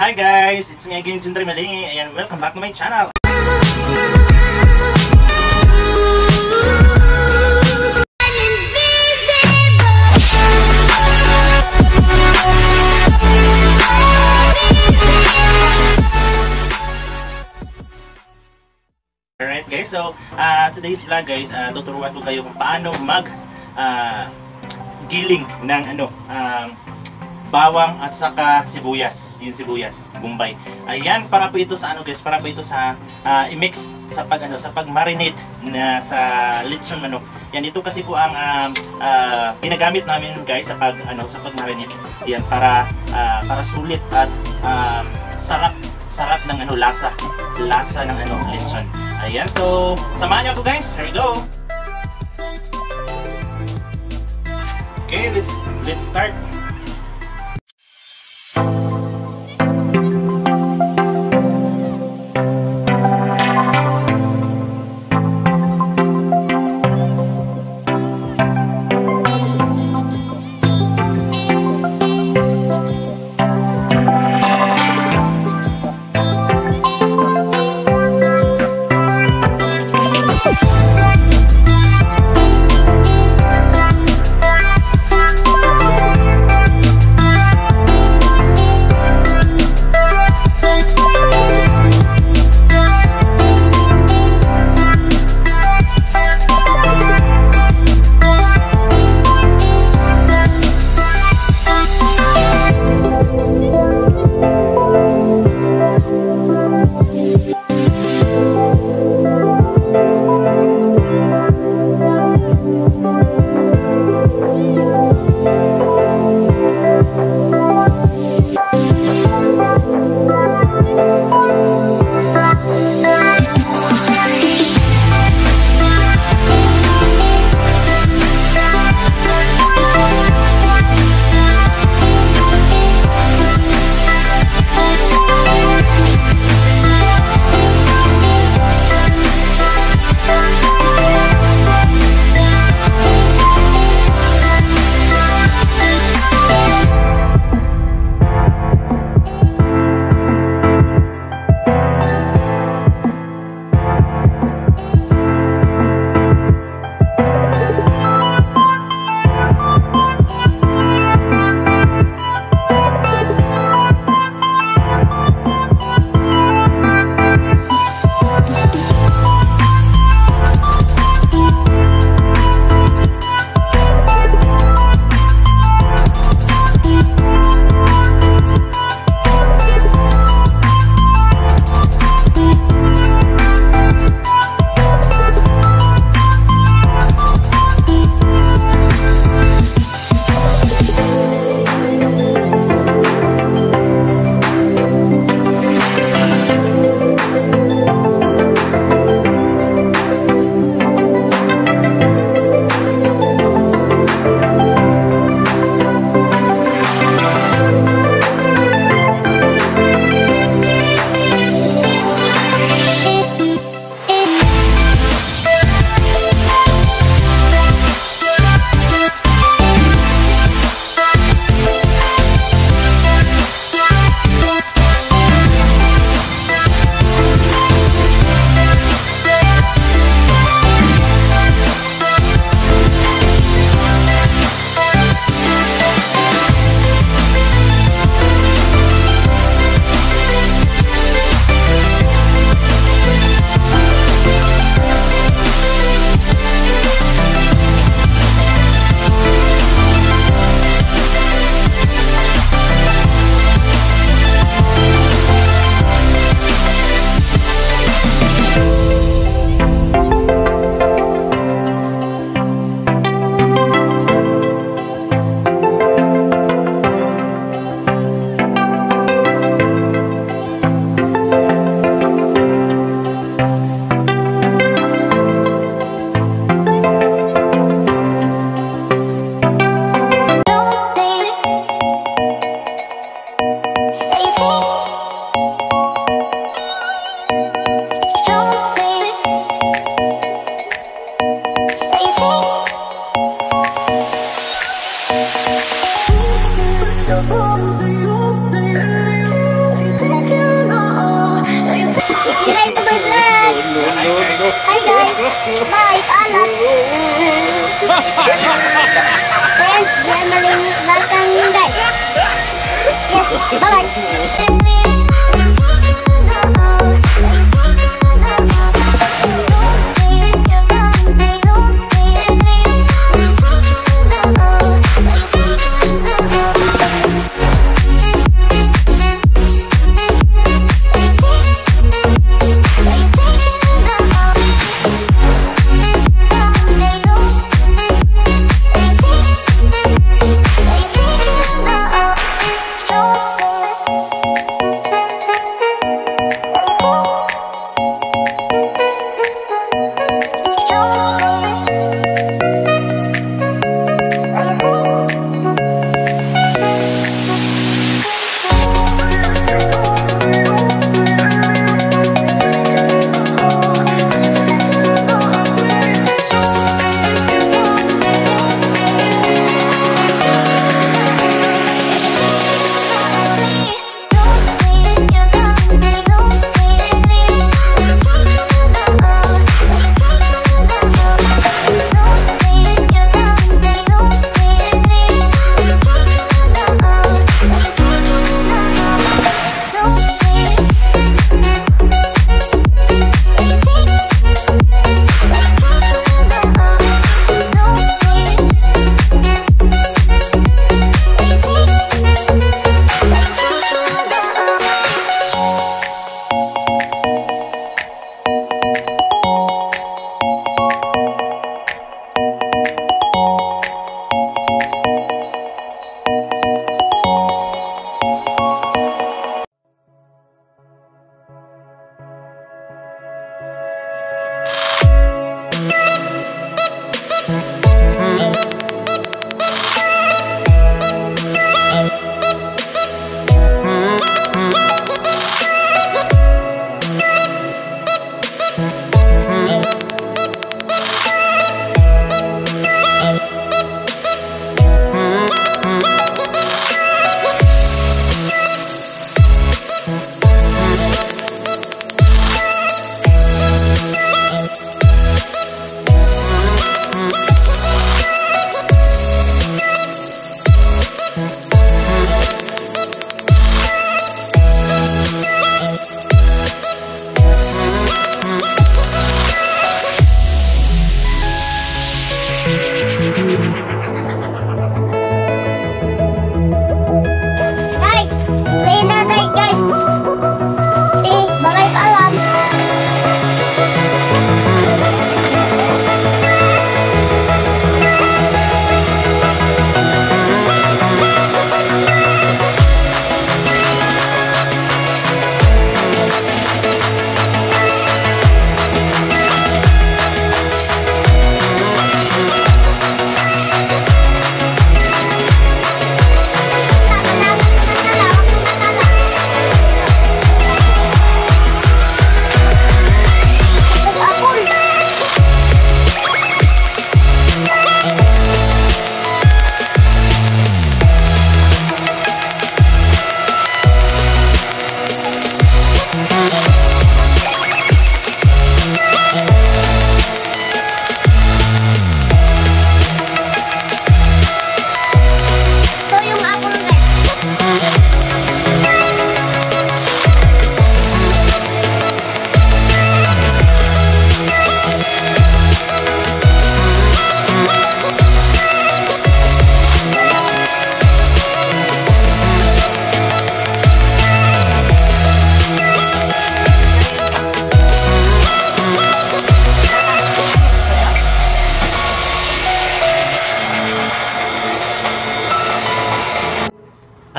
Hi guys! It's me again, Jindri Malingi, and welcome back to my channel! Alright guys, so uh, today's vlog guys, uh, tuturuan ko kayo kung paano mag uh, giling ng ano, um, bawang at saka sibuyas. Yung sibuyas, Bombay. Ayan, para po ito sa ano guys, para po ito sa uh, i-mix sa pag ano, sa pag-marinate na sa lechon manok. Yan ito kasi po ang um, uh, ginagamit namin guys sa pag ano, sa pag-marinate. Yan para uh, para sulit at um, sarap sarap ng ano lasa lasa ng ano lechon. Ayan, so samahan niyo ako guys. Here we go. Okay, let's let's start.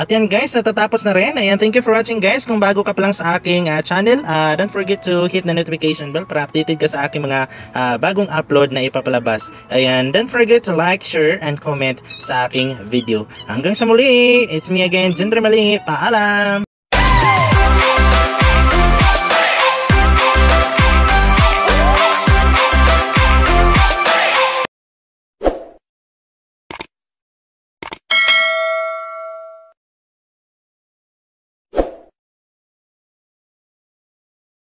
At yan guys, natatapos na rin. Ayan, thank you for watching guys. Kung bago ka pa lang sa aking ah, channel, ah, don't forget to hit the notification bell para updated ka sa aking mga ah, bagong upload na ipapalabas. Ayan, don't forget to like, share, and comment sa aking video. Hanggang sa muli, it's me again, Jinder Mali. Paalam!